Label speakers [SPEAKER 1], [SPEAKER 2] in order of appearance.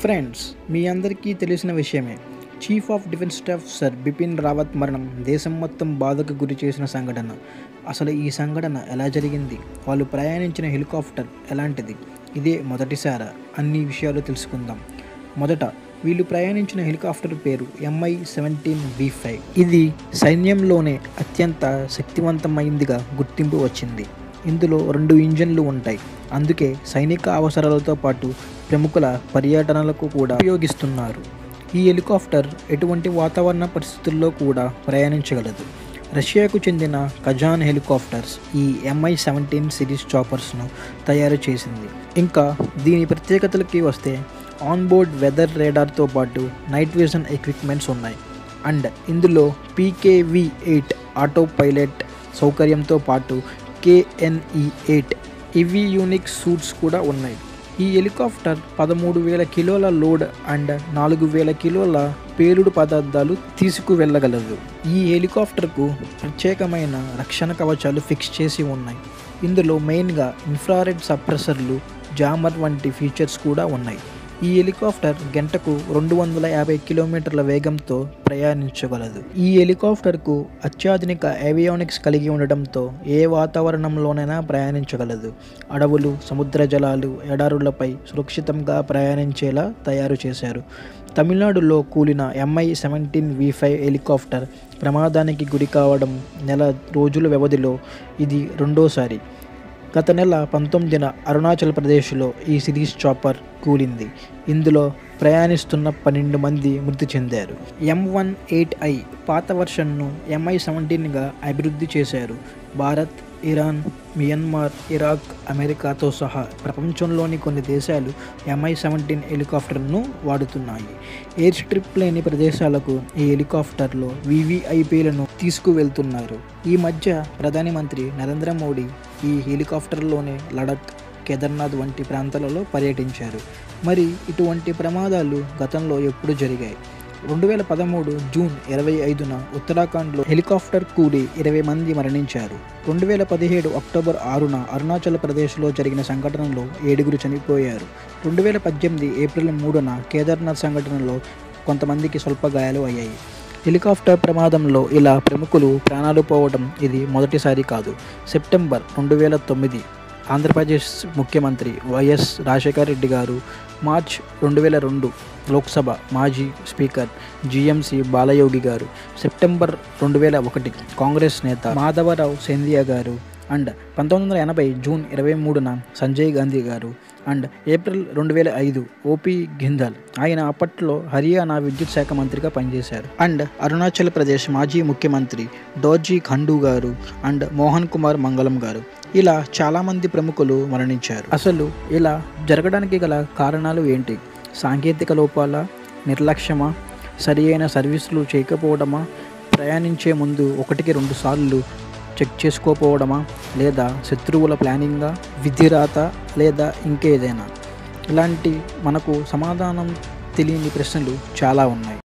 [SPEAKER 1] Friends మీ అందరికీ తెలిసిన విషయమే. Chief of defence staff sir Bipin Rawat మరణం దేశం మొత్తం బాధకు గురి చేసిన సంఘటన. అసలు ఈ సంఘటన ఎలా జరిగింది? వాళ్ళు ప్రయాణించిన హెలికాప్టర్ ఎలాంటిది? ఇదే మొదటిసారా అన్ని విషయాలు తెలుసుకుందాం. మొదట వీళ్ళు ప్రయాణించిన హెలికాప్టర్ పేరు ఎంఐ సెవెంటీన్ బి ఫైవ్ ఇది సైన్యంలోనే అత్యంత శక్తివంతమైందిగా గుర్తింపు వచ్చింది. ఇందులో రెండు ఇంజన్లు ఉంటాయి. అందుకే సైనిక అవసరాలతో పాటు ప్రముఖుల పర్యటనలకు కూడా ఉపయోగిస్తున్నారు. ఈ హెలికాప్టర్ ఎటువంటి వాతావరణ పరిస్థితుల్లో కూడా ప్రయాణించగలదు. రష్యాకు చెందిన కజాన్ హెలికాప్టర్స్ ఈ ఎంఐ సెవెంటీన్ సిరీస్ చాపర్స్ను తయారు చేసింది. ఇంకా దీని ప్రత్యేకతలకి వస్తే ఆన్బోర్డ్ వెదర్ రేడార్తో పాటు నైట్ విజన్ ఎక్విప్మెంట్స్ ఉన్నాయి. అండ్ ఇందులో పీకేవి ఎయిట్ ఆటో పైలట్ సౌకర్యంతో పాటు కేఎన్ఈ ఎయిట్ ఇవి యూనిక్ సూట్స్ కూడా ఉన్నాయి. ఈ హెలికాప్టర్ పదమూడు వేల కిలోల లోడ్ అండ్ నాలుగు వేల కిలోల పేలుడు పదార్థాలు తీసుకువెళ్ళగలదు. ఈ హెలికాప్టర్కు ప్రత్యేకమైన రక్షణ కవచాలు ఫిక్స్ చేసి ఉన్నాయి. ఇందులో మెయిన్గా ఇన్ఫ్రారెడ్ సప్రెసర్లు జామర్ వంటి ఫీచర్స్ కూడా ఉన్నాయి. ఈ హెలికాప్టర్ గంటకు రెండు వందల యాభై కిలోమీటర్ల వేగంతో ప్రయాణించగలదు. ఈ హెలికాప్టర్కు అత్యాధునిక ఏవియానిక్స్ కలిగి ఉండడంతో ఏ వాతావరణంలోనైనా ప్రయాణించగలదు. అడవులు సముద్ర జలాలు ఎడారులపై సురక్షితంగా ప్రయాణించేలా తయారు చేశారు. తమిళనాడులో కూలిన MI seventeen V five helicopter ప్రమాదానికి గురి కావడం నెల రోజుల వ్యవధిలో ఇది రెండోసారి. గత నెల పంతొమ్మిదిన అరుణాచల్ ప్రదేశ్లో ఈ సిరీస్ చాపర్ కూలింది. ఇందులో ప్రయాణిస్తున్న పన్నెండు మంది మృతి చెందారు. ఎం వన్ ఎయిట్ ఐ పాత వర్షన్ను ఎంఐ సెవెంటీన్గా అభివృద్ధి చేశారు. భారత్ ఇరాన్ మియన్మార్ ఇరాక్ అమెరికాతో సహా ప్రపంచంలోని కొన్ని దేశాలు ఎంఐ సెవెంటీన్ హెలికాప్టర్ను వాడుతున్నాయి. ఎయిర్ స్ట్రిప్ లేని ప్రదేశాలకు ఈ హెలికాప్టర్లో వివిఐపీలను తీసుకువెళ్తున్నారు. ఈ మధ్య ప్రధాని మంత్రి నరేంద్ర మోడీ ఈ హెలికాప్టర్లోనే లడక్ కేదార్నాథ్ వంటి ప్రాంతాలలో పర్యటించారు. మరి ఇటువంటి ప్రమాదాలు గతంలో ఎప్పుడు జరిగాయి? రెండు వేల పదమూడు జూన్ ఇరవై ఐదున ఉత్తరాఖండ్లో హెలికాప్టర్ కూలి ఇరవై మంది మరణించారు. రెండు వేల పదిహేడు అక్టోబర్ ఆరున అరుణాచల్ ప్రదేశ్లో జరిగిన సంఘటనలో ఏడుగురు చనిపోయారు. రెండు వేల పద్దెనిమిది ఏప్రిల్ మూడున కేదార్నాథ్ సంఘటనలో కొంతమందికి స్వల్ప గాయాలు అయ్యాయి. హెలికాప్టర్ ప్రమాదంలో ఇలా ప్రముఖులు ప్రాణాలు పోవడం ఇది మొదటిసారి కాదు. సెప్టెంబర్ రెండు వేల తొమ్మిది ఆంధ్రప్రదేశ్ ముఖ్యమంత్రి వైఎస్ రాజశేఖర రెడ్డి గారు మార్చ్ రెండు వేల రెండు లోక్సభ మాజీ స్పీకర్ జిఎంసి బాలయోగి గారు. సెప్టెంబర్ రెండు వేల ఒకటి కాంగ్రెస్ నేత మాధవరావు సేందియా గారు అండ్ పంతొమ్మిది వందల ఎనభై జూన్ ఇరవై మూడున సంజయ్ గాంధీ గారు అండ్ ఏప్రిల్ రెండు వేల ఐదు ఓపీ గిందల్ ఆయన అప్పట్లో హర్యానా విద్యుత్ శాఖ మంత్రిగా పనిచేశారు. అండ్ అరుణాచల్ ప్రదేశ్ మాజీ ముఖ్యమంత్రి డోజీ ఖండు గారు అండ్ మోహన్ కుమార్ మంగళం గారు ఇలా చాలామంది ప్రముఖులు మరణించారు. అసలు ఇలా జరగడానికి గల కారణాలు ఏంటి? సాంకేతిక లోపాల? నిర్లక్ష్యమా? సరి అయిన సర్వీసులు చేయకపోవడమా? ప్రయాణించే ముందు ఒకటికి రెండు సార్లు చెక్ చేసుకోకపోవడమా లేదా శత్రువుల ప్లానింగా విధిరాత లేదా ఇంకేదైనా? ఇలాంటి మనకు సమాధానం తెలియని ప్రశ్నలు చాలా ఉన్నాయి.